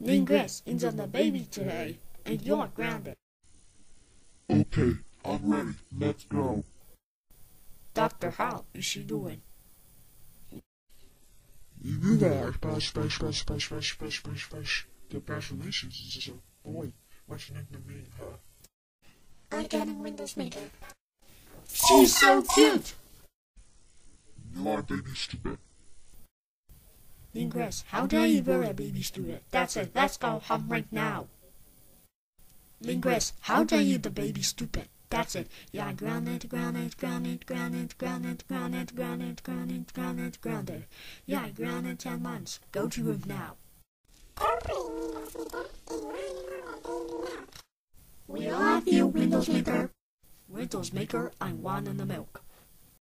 Lynn Grantz into the baby today, and you're grounded. Okay, I'm ready. Let's go. Doctor, how is she doing? You knew that. Splash, splash, splash, splash, splash, splash, splash, splash. The Passionations is just a boy. What's your name to me, huh? I got a Windows Maker. She's so cute! Your baby stupid. Lynn Grantz, how dare you bury a baby student? That's it, let's go home right now. Lynn Grantz, how dare you the baby stupid? That's it. Yeah, grounded, grounded, grounded, grounded, grounded, grounded, grounded, grounded, grounded, grounded. Yeah, grounded ten months. Go to room now. We love you, Windows Maker. Windows Maker, I want in the milk.